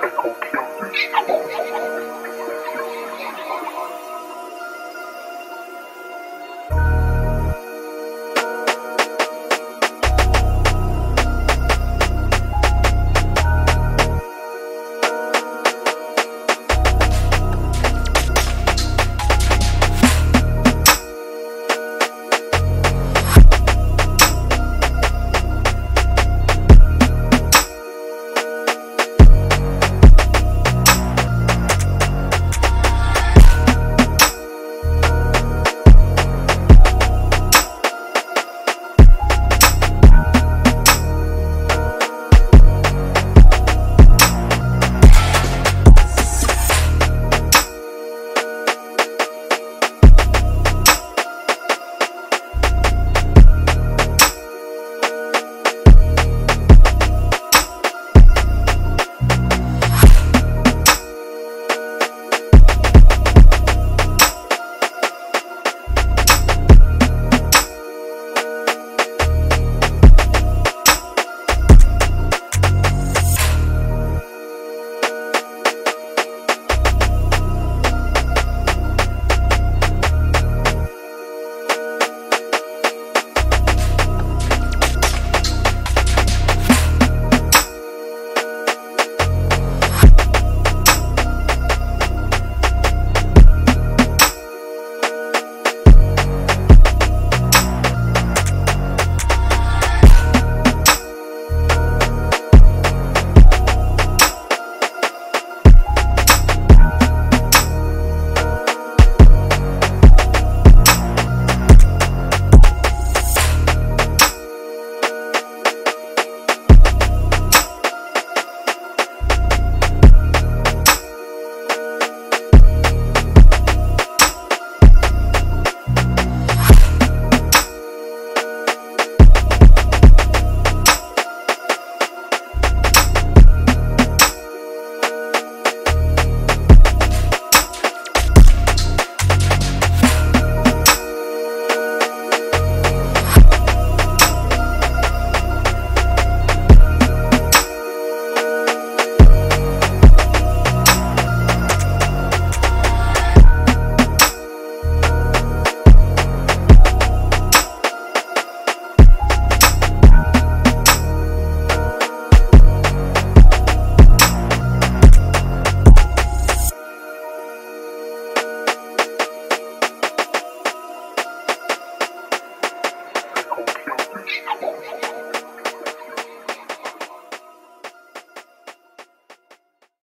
Michael Kildush.